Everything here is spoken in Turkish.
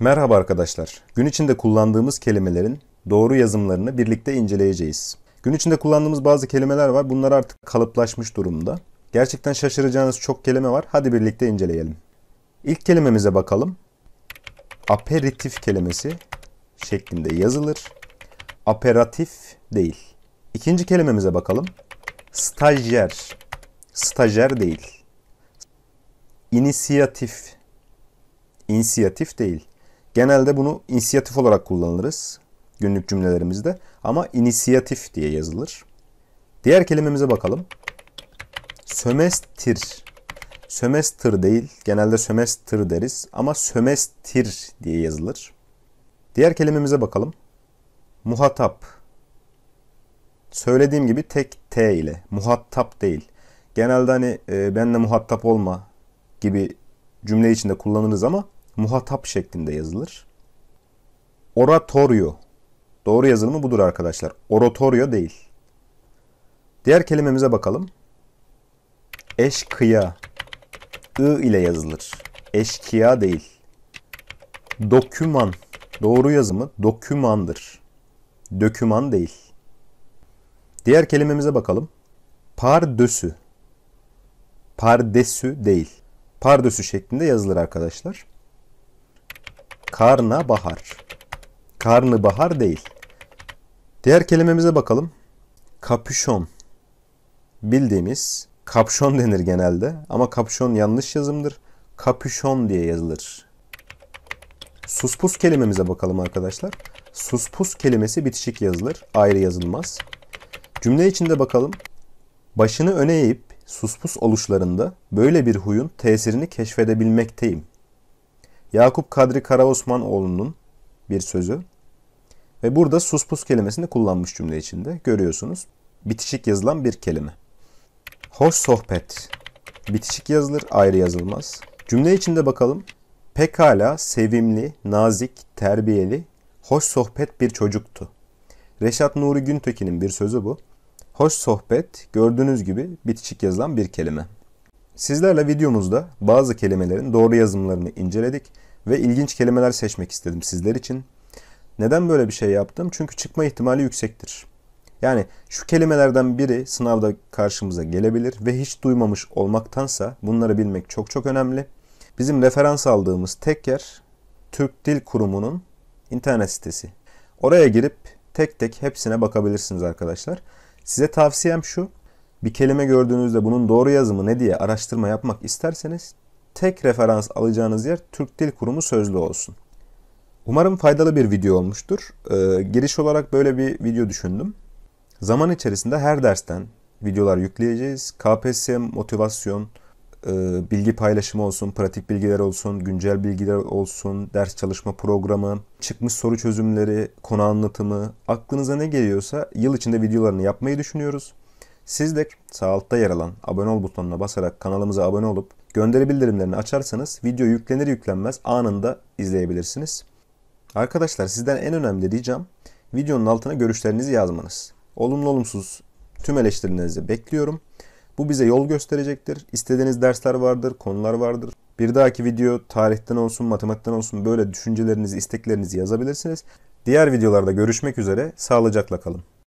Merhaba arkadaşlar. Gün içinde kullandığımız kelimelerin doğru yazımlarını birlikte inceleyeceğiz. Gün içinde kullandığımız bazı kelimeler var. Bunlar artık kalıplaşmış durumda. Gerçekten şaşıracağınız çok kelime var. Hadi birlikte inceleyelim. İlk kelimemize bakalım. Aperitif kelimesi şeklinde yazılır. Aperatif değil. İkinci kelimemize bakalım. Stajyer. Stajyer değil. İnisiyatif. İnisiyatif değil. Genelde bunu inisiyatif olarak kullanırız günlük cümlelerimizde ama inisiyatif diye yazılır. Diğer kelimemize bakalım. Sömestir. Sömestr değil, genelde sömestr deriz ama sömestir diye yazılır. Diğer kelimemize bakalım. Muhatap. Söylediğim gibi tek T ile, muhatap değil. Genelde hani e, benle muhatap olma gibi cümle içinde kullanırız ama muhatap şeklinde yazılır. Oratorio. Doğru yazılımı budur arkadaşlar. Oratorio değil. Diğer kelimemize bakalım. Eşkıya. I ile yazılır. Eşkıya değil. Doküman. Doğru yazımı dokümandır. Döküman değil. Diğer kelimemize bakalım. Pardösü. Pardesü değil. Pardösü şeklinde yazılır arkadaşlar. Karna bahar. Karnı bahar değil. Diğer kelimemize bakalım. Kapüşon. Bildiğimiz kapşon denir genelde ama kapşon yanlış yazımdır. Kapüşon diye yazılır. Suspus kelimemize bakalım arkadaşlar. Suspus kelimesi bitişik yazılır, ayrı yazılmaz. Cümle içinde bakalım. Başını öne eğip suspus oluşlarında böyle bir huyun tesirini keşfedebilmekteyim. Yakup Kadri Karaosmanoğlu'nun bir sözü. Ve burada suspus kelimesini kullanmış cümle içinde. Görüyorsunuz. Bitişik yazılan bir kelime. Hoş sohbet. Bitişik yazılır, ayrı yazılmaz. Cümle içinde bakalım. Pekala sevimli, nazik, terbiyeli, hoş sohbet bir çocuktu. Reşat Nuri Güntekin'in bir sözü bu. Hoş sohbet gördüğünüz gibi bitişik yazılan bir kelime. Sizlerle videomuzda bazı kelimelerin doğru yazımlarını inceledik ve ilginç kelimeler seçmek istedim sizler için. Neden böyle bir şey yaptım? Çünkü çıkma ihtimali yüksektir. Yani şu kelimelerden biri sınavda karşımıza gelebilir ve hiç duymamış olmaktansa bunları bilmek çok çok önemli. Bizim referans aldığımız tek yer Türk Dil Kurumu'nun internet sitesi. Oraya girip tek tek hepsine bakabilirsiniz arkadaşlar. Size tavsiyem şu. Bir kelime gördüğünüzde bunun doğru yazımı ne diye araştırma yapmak isterseniz tek referans alacağınız yer Türk Dil Kurumu sözlü olsun. Umarım faydalı bir video olmuştur. Ee, giriş olarak böyle bir video düşündüm. Zaman içerisinde her dersten videolar yükleyeceğiz. KPSS motivasyon, e, bilgi paylaşımı olsun, pratik bilgiler olsun, güncel bilgiler olsun, ders çalışma programı, çıkmış soru çözümleri, konu anlatımı, aklınıza ne geliyorsa yıl içinde videolarını yapmayı düşünüyoruz. Siz de sağ altta yer alan abone ol butonuna basarak kanalımıza abone olup gönderi bildirimlerini açarsanız video yüklenir yüklenmez anında izleyebilirsiniz. Arkadaşlar sizden en önemli diyeceğim videonun altına görüşlerinizi yazmanız. Olumlu olumsuz tüm eleştirilerinizi bekliyorum. Bu bize yol gösterecektir. İstediğiniz dersler vardır, konular vardır. Bir dahaki video tarihten olsun, matematikten olsun böyle düşüncelerinizi, isteklerinizi yazabilirsiniz. Diğer videolarda görüşmek üzere. Sağlıcakla kalın.